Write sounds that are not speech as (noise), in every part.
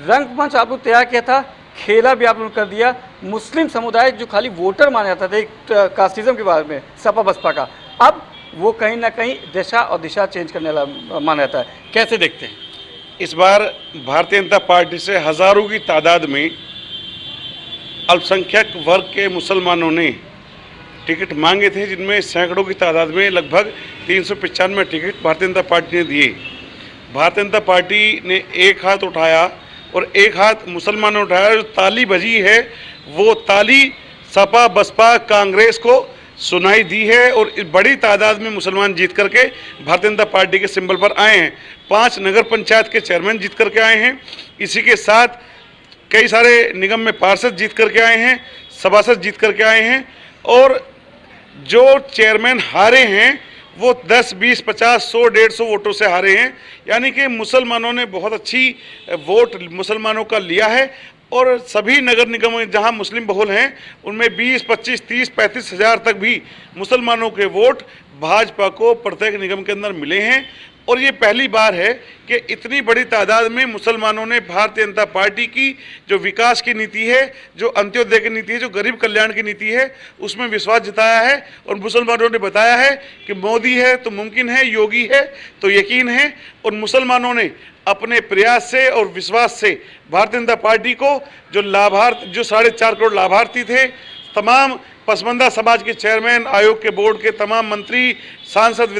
रंगमंच आप लोग तैयार किया था, खेला भी आप लोग कर दिया। मुस्लिम समुदाय जो खाली वोटर माना जाता था एक कास्टिज्म के बारे में, सपा बसपा का। अब वो कहीं ना कहीं दिशा और दिशा चेंज करने वाला माना जाता है। कैसे देखते हैं? इस बार भारतीय जनता पार्टी से हज़ारों की तादाद में अल्पसंख्यक वर्ग के मुसलमानों ने टिकट मांगे थे, जिनमें सैकड़ों की तादाद में लगभग तीन सौ पचानवे टिकट भारतीय जनता पार्टी ने दिए। भारतीय जनता पार्टी ने एक हाथ उठाया और एक हाथ मुसलमानों ने उठाया, जो ताली बजी है, वो ताली सपा, बसपा, कांग्रेस को सुनाई दी है और बड़ी तादाद में मुसलमान जीत करके भारतीय जनता पार्टी के सिंबल पर आए हैं। पाँच नगर पंचायत के चेयरमैन जीत करके आए हैं। इसी के साथ कई सारे निगम में पार्षद जीत करके आए हैं, सभासद जीत करके आए हैं और जो चेयरमैन हारे हैं वो 10, 20, 50, 100, 150 वोटों से हारे हैं। यानी कि मुसलमानों ने बहुत अच्छी वोट मुसलमानों का लिया है और सभी नगर निगम जहाँ मुस्लिम बहुल हैं उनमें 20, 25, 30, पैंतीस हज़ार तक भी मुसलमानों के वोट भाजपा को प्रत्येक निगम के अंदर मिले हैं। और ये पहली बार है कि इतनी बड़ी तादाद में मुसलमानों ने भारतीय जनता पार्टी की जो विकास की नीति है, जो अंत्योदय की नीति है, जो गरीब कल्याण की नीति है, उसमें विश्वास जताया है और मुसलमानों ने बताया है कि मोदी है तो मुमकिन है, योगी है तो यकीन है और मुसलमानों ने अपने प्रयास से और विश्वास से भारतीय जनता पार्टी को जो लाभार्थ, जो साढ़े चार करोड़ लाभार्थी थे, तमाम पसमंदा समाज के चेयरमैन, आयोग के बोर्ड के तमाम मंत्री, सांसद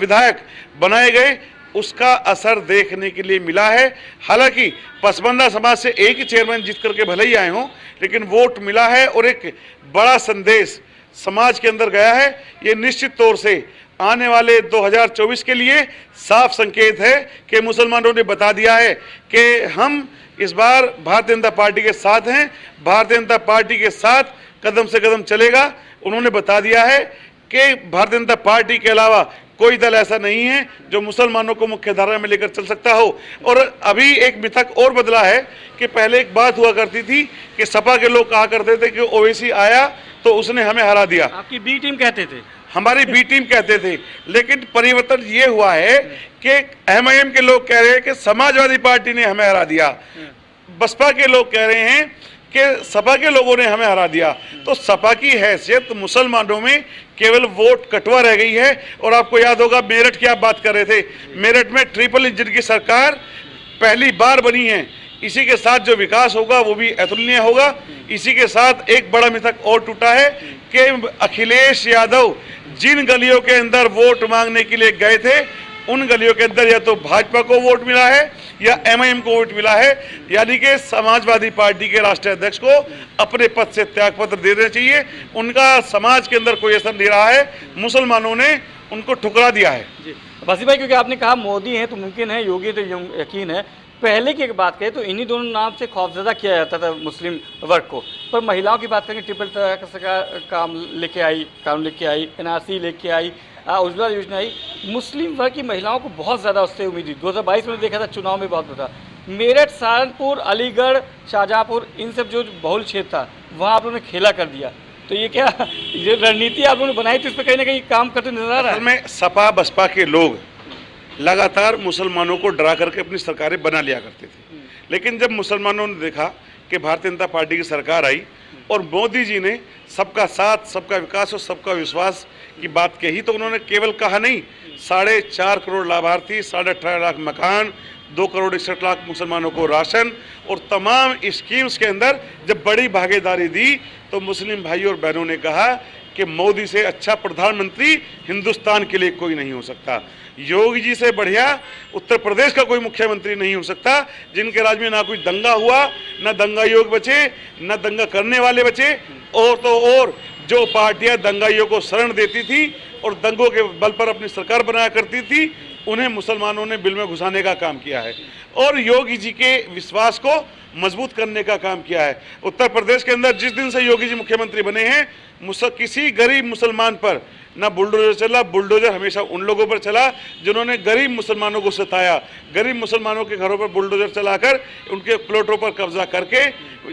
विधायक बनाए गए, उसका असर देखने के लिए मिला है। हालाँकि पसमंदा समाज से एक ही चेयरमैन जीत करके भले ही आए हों, लेकिन वोट मिला है और एक बड़ा संदेश समाज के अंदर गया है। ये निश्चित तौर से आने वाले 2024 के लिए साफ़ संकेत है कि मुसलमानों ने बता दिया है कि हम इस बार भारतीय जनता पार्टी के साथ हैं। भारतीय जनता पार्टी के साथ कदम से कदम चलेगा। उन्होंने बता दिया है कि भारतीय जनता पार्टी के अलावा कोई दल ऐसा नहीं है जो मुसलमानों को मुख्य धारा में लेकर चल सकता हो। और अभी एक मिथक और बदला है कि पहले एक बात हुआ करती थी कि सपा के लोग कहा करते थे कि ओवैसी आया तो उसने हमें हरा दिया। आपकी बी टीम कहते थे। हमारी बी टीम कहते थे। लेकिन परिवर्तन ये हुआ है कि एमआईएम के लोग कह रहे हैं कि समाजवादी पार्टी ने हमें हरा दिया। बसपा के लोग कह रहे हैं कि सपा के लोगों ने हमें हरा दिया। तो सपा की हैसियत मुसलमानों में केवल वोट कटवा रह गई है। और आपको याद होगा, मेरठ की आप बात कर रहे थे। मेरठ में ट्रिपल इंजन की सरकार पहली बार बनी है। इसी के साथ जो विकास होगा, वो भी अतुलनीय होगा। इसी के साथ एक बड़ा मिथक और टूटा है। कि अखिलेश यादव जिन गलियों के अंदर वोट मांगने के लिए गए थे, उन गलियों के अंदर या तो भाजपा को वोट मिला है या एमआईएम को वोट मिला है। यानी कि समाजवादी पार्टी के राष्ट्रीय अध्यक्ष को अपने पद से त्यागपत्र दे देना चाहिए। उनका समाज के अंदर कोई असर नहीं रहा है। मुसलमानों ने उनको ठुकरा दिया है। बसी भाई, क्योंकि आपने कहा मोदी है तो मुमकिन है, योगी तो यकीन है। पहले की बात करें तो इन्हीं दोनों नाम से खौफजदा किया जाता था मुस्लिम वर्ग को। पर महिलाओं की बात करें, ट्रिपल तलाक का काम लेके आई कानून लेके आई, एनआरसी लेके आई उज्ज्वला योजना आई। मुस्लिम वर्ग की महिलाओं को बहुत ज़्यादा उससे उम्मीद थी दो हज़ार बाईस में देखा था, चुनाव में बहुत था मेरठ, सहारनपुर, अलीगढ़, शाहजहाँपुर, इन सब जो बहुल क्षेत्र था, वहाँ आप लोगों ने खेला कर दिया। तो ये क्या (laughs) ये रणनीति आप लोगों ने बनाई थी उस पर कहीं ना कहीं काम करते नज़र आ रहा है? सपा बसपा के लोग लगातार मुसलमानों को डरा करके अपनी सरकारें बना लिया करते थे। लेकिन जब मुसलमानों ने देखा कि भारतीय जनता पार्टी की सरकार आई और मोदी जी ने सबका साथ सबका विकास और सबका विश्वास की बात कही तो उन्होंने केवल कहा नहीं साढ़े चार करोड़ लाभार्थी साढ़े अठारह लाख मकान दो करोड़ इकसठ लाख मुसलमानों को राशन और तमाम स्कीम्स के अंदर जब बड़ी भागीदारी दी तो मुस्लिम भाइयों और बहनों ने कहा कि मोदी से अच्छा प्रधानमंत्री हिंदुस्तान के लिए कोई नहीं हो सकता। योगी जी से बढ़िया उत्तर प्रदेश का कोई मुख्यमंत्री नहीं हो सकता, जिनके राज्य में ना कोई दंगा हुआ, ना दंगा योग बचे, ना दंगा करने वाले बचे, और तो और जो पार्टियाँ दंगाइयों को शरण देती थी और दंगों के बल पर अपनी सरकार बनाया करती थी, उन्हें मुसलमानों ने बिल में घुसाने का काम किया है। और योगी जी के विश्वास को मज़बूत करने का काम किया है। उत्तर प्रदेश के अंदर जिस दिन से योगी जी मुख्यमंत्री बने हैं किसी गरीब मुसलमान पर, ना बुलडोजर चला, बुलडोजर हमेशा उन लोगों पर चला, जिन्होंने गरीब मुसलमानों को सताया। गरीब मुसलमानों के घरों पर बुलडोजर चलाकर, उनके प्लॉटों पर कब्जा करके,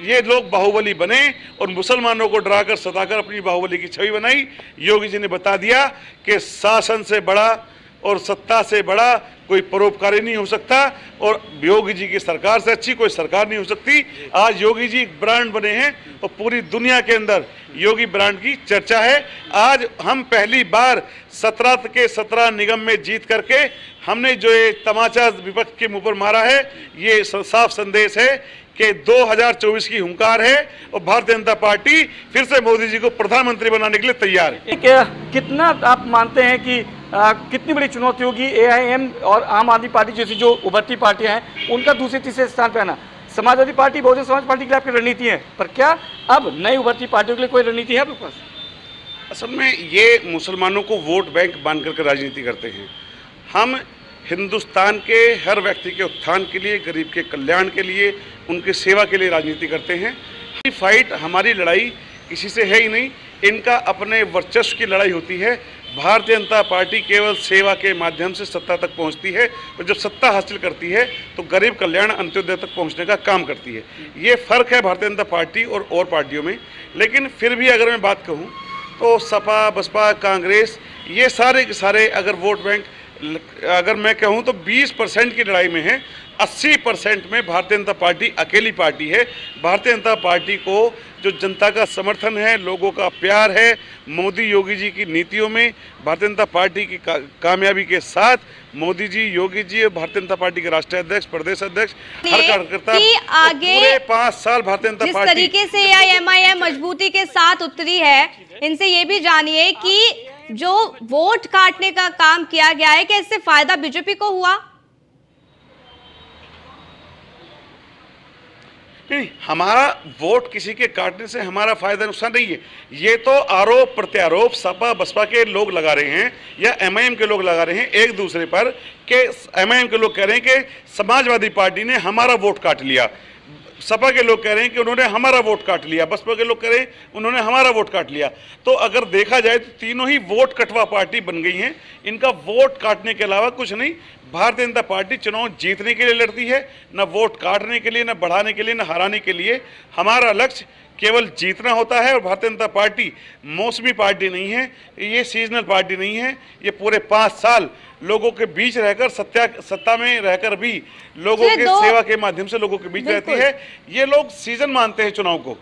ये लोग बाहुबली बने और मुसलमानों को डराकर, सताकर अपनी बाहुबली की छवि बनाई। योगी जी ने बता दिया कि शासन से बड़ा और सत्ता से बड़ा कोई परोपकारी नहीं हो सकता और योगी जी की सरकार से अच्छी कोई सरकार नहीं हो सकती। आज योगी जी एक ब्रांड बने हैं और पूरी दुनिया के अंदर योगी ब्रांड की चर्चा है। आज हम पहली बार सत्रह के सत्रह निगम में जीत करके हमने जो ये तमाचा विपक्ष के मुँह पर मारा है, ये साफ़ संदेश है कि 2024 की हुंकार है और भारतीय जनता पार्टी फिर से मोदी जी को प्रधानमंत्री बनाने के लिए तैयार है। कितना आप मानते हैं कि अ, कितनी बड़ी चुनौती होगी? एआईएम और आम आदमी पार्टी जैसी जो उभरती पार्टियाँ हैं उनका दूसरे तीसरे स्थान पर आना। समाजवादी पार्टी बहुजन समाज पार्टी के लिए आपकी रणनीति है पर क्या अब नई उभरती पार्टियों के लिए कोई रणनीति है आपके पास? असल में ये मुसलमानों को वोट बैंक मान करके राजनीति करते हैं। हम हिंदुस्तान के हर व्यक्ति के उत्थान के लिए गरीब के कल्याण के लिए उनकी सेवा के लिए राजनीति करते हैं। फाइट हमारी लड़ाई किसी से है ही नहीं। इनका अपने वर्चस्व की लड़ाई होती है। भारतीय जनता पार्टी केवल सेवा के माध्यम से सत्ता तक पहुँचती है और जब सत्ता हासिल करती है तो गरीब कल्याण अंत्योदय तक पहुँचने का काम करती है। ये फ़र्क है भारतीय जनता पार्टी और और पार्टियों में। लेकिन फिर भी अगर मैं बात कहूँ तो सपा, बसपा, कांग्रेस, ये सारे के सारे अगर वोट बैंक, अगर मैं कहूँ तो 20 परसेंट की लड़ाई में है 80 परसेंट में भारतीय जनता पार्टी अकेली पार्टी है। भारतीय जनता पार्टी को जो जनता का समर्थन है लोगों का प्यार है मोदी योगी जी की नीतियों में भारतीय जनता पार्टी की का, कामयाबी के साथ मोदी जी योगी जी और भारतीय जनता पार्टी के राष्ट्रीय अध्यक्ष प्रदेश अध्यक्ष हर कार्यकर्ता आगे पूरे पाँच साल भारतीय जनता पार्टी तरीके से एआईएमआईएम मजबूती के साथ उतरी है इनसे ये भी जानिए कि जो वोट काटने का काम किया गया है क्या इससे फ़ायदा बीजेपी को हुआ? नहीं, हमारा वोट किसी के काटने से हमारा फ़ायदा नुकसान नहीं है। ये तो आरोप प्रत्यारोप सपा बसपा के लोग लगा रहे हैं या एमआईएम के लोग लगा रहे हैं एक दूसरे पर कि एमआईएम के लोग कह रहे हैं कि समाजवादी पार्टी ने हमारा वोट काट लिया। सपा के लोग कह रहे हैं कि उन्होंने हमारा वोट काट लिया। बसपा के लोग कह रहे हैं उन्होंने हमारा वोट काट लिया। तो अगर देखा जाए तो तीनों ही वोट कटवा पार्टी बन गई हैं। इनका वोट काटने के अलावा कुछ नहीं भारतीय जनता पार्टी चुनाव जीतने के लिए लड़ती है न वोट काटने के लिए न बढ़ाने के लिए न हराने के लिए। हमारा लक्ष्य केवल जीतना होता है और भारतीय जनता पार्टी मौसमी पार्टी नहीं है ये सीजनल पार्टी नहीं है। ये पूरे पाँच साल लोगों के बीच रहकर सत्या सत्ता में रहकर भी लोगों के सेवा के माध्यम से लोगों के बीच रहती है। ये लोग सीज़न मानते हैं चुनाव को।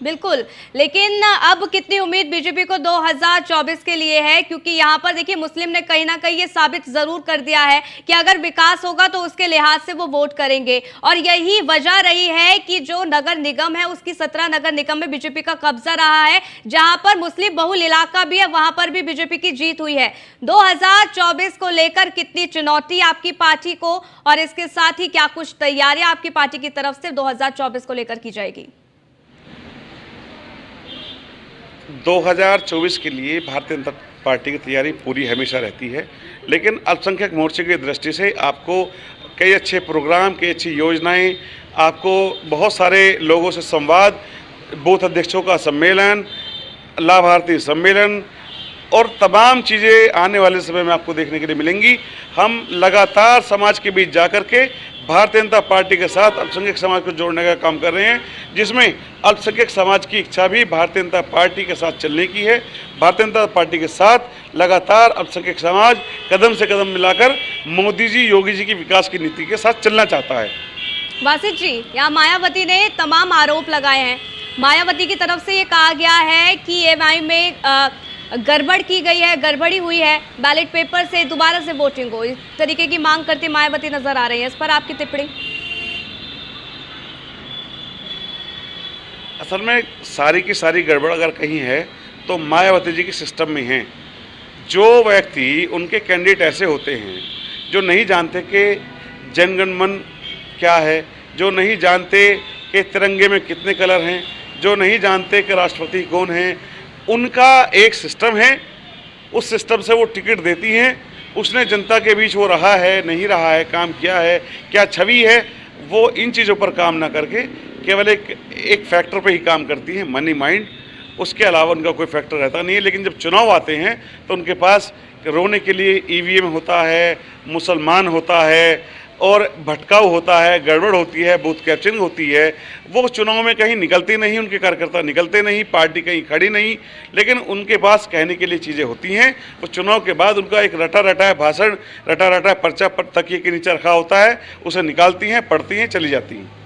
बिल्कुल। लेकिन अब कितनी उम्मीद बीजेपी को 2024 के लिए है, क्योंकि यहाँ पर देखिए मुस्लिम ने कहीं ना कहीं ये साबित ज़रूर कर दिया है कि अगर विकास होगा तो उसके लिहाज से वो वोट करेंगे। और यही वजह रही है कि जो नगर निगम है, उसकी सत्रह नगर निगम में बीजेपी का कब्जा रहा है, जहाँ पर मुस्लिम बहुल इलाका भी है, वहाँ पर भी बीजेपी की जीत हुई है। 2024 को लेकर कितनी चुनौती आपकी पार्टी को, और इसके साथ ही क्या कुछ तैयारियाँ आपकी पार्टी की तरफ़ से 2024 को लेकर की जाएगी? 2024 के लिए भारतीय जनता पार्टी की तैयारी पूरी हमेशा रहती है, लेकिन अल्पसंख्यक मोर्चे की दृष्टि से आपको कई अच्छे प्रोग्राम, कई अच्छी योजनाएँ, आपको बहुत सारे लोगों से संवाद, बूथ अध्यक्षों का सम्मेलन, लाभार्थी सम्मेलन, और तमाम चीज़ें आने वाले समय में आपको देखने के लिए मिलेंगी। हम लगातार समाज के बीच जाकर के भारतीय जनता पार्टी के साथ अल्पसंख्यक समाज को जोड़ने का काम कर रहे हैं जिसमें अल्पसंख्यक समाज की इच्छा भी भारतीय जनता पार्टी के साथ चलने की है। भारतीय जनता पार्टी के साथ लगातार अल्पसंख्यक समाज कदम से कदम मिलाकर मोदी जी योगी जी की विकास की नीति के साथ चलना चाहता है। वासित जी यहाँ मायावती ने तमाम आरोप लगाए हैं। मायावती की तरफ़ से ये कहा गया है कि एमआई में अ, गड़बड़ की गई है, गड़बड़ी हुई है बैलेट पेपर से दोबारा से वोटिंग हो, इस तरीके की मांग करते मायावती नज़र आ रही है, इस पर आपकी टिप्पणी? असल में सारी की सारी गड़बड़ अगर कहीं है तो मायावती जी के सिस्टम में है। जो व्यक्ति, उनके कैंडिडेट ऐसे होते हैं, जो नहीं जानते कि जनगणमन क्या है, जो नहीं जानते कि तिरंगे में कितने कलर हैं, जो नहीं जानते कि राष्ट्रपति कौन है उनका एक सिस्टम है, उस सिस्टम से वो टिकट देती हैं। उसने जनता के बीच वो रहा है, नहीं रहा है, काम किया है, क्या छवि है, वो इन चीज़ों पर काम ना करके केवल एक एक फैक्टर पे ही काम करती हैं मनी माइंड उसके अलावा उनका कोई फैक्टर रहता नहीं है, लेकिन जब चुनाव आते हैं तो उनके पास रोने के लिए ईवीएम होता है, मुसलमान होता है और भटकाव होता है, गड़बड़ होती है बूथ कैप्चरिंग होती है, वो चुनाव में कहीं निकलते नहीं, उनके कार्यकर्ता निकलते नहीं, पार्टी कहीं खड़ी नहीं, लेकिन उनके पास कहने के लिए चीज़ें होती हैं। वो चुनाव के बाद उनका एक रटा रटा भाषण रटा रटा पर्चा पर तकिए के नीचे रखा होता है, उसे निकालती हैं, पढ़ती हैं, चली जाती हैं।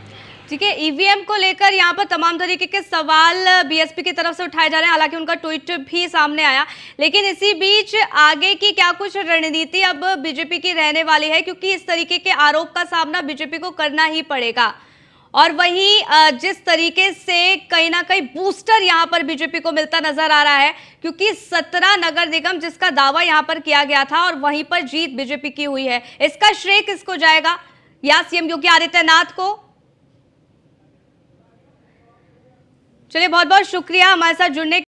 ठीक है ईवीएम को लेकर यहाँ पर तमाम तरीके के सवाल बीएसपी की तरफ़ से उठाए जा रहे हैं। हालाँकि उनका ट्वीट भी सामने आया, लेकिन इसी बीच आगे की क्या कुछ रणनीति अब बीजेपी की रहने वाली है, क्योंकि इस तरीके के आरोप का सामना बीजेपी को करना ही पड़ेगा। और वहीं जिस तरीके से कहीं ना कहीं बूस्टर यहाँ पर बीजेपी को मिलता नज़र आ रहा है, क्योंकि सत्रह नगर निगम जिसका दावा यहाँ पर किया गया था और वहीं पर जीत बीजेपी की हुई है, इसका श्रेय किसको जाएगा? या सीएम योगी आदित्यनाथ को? चलिए बहुत बहुत शुक्रिया हमारे साथ जुड़ने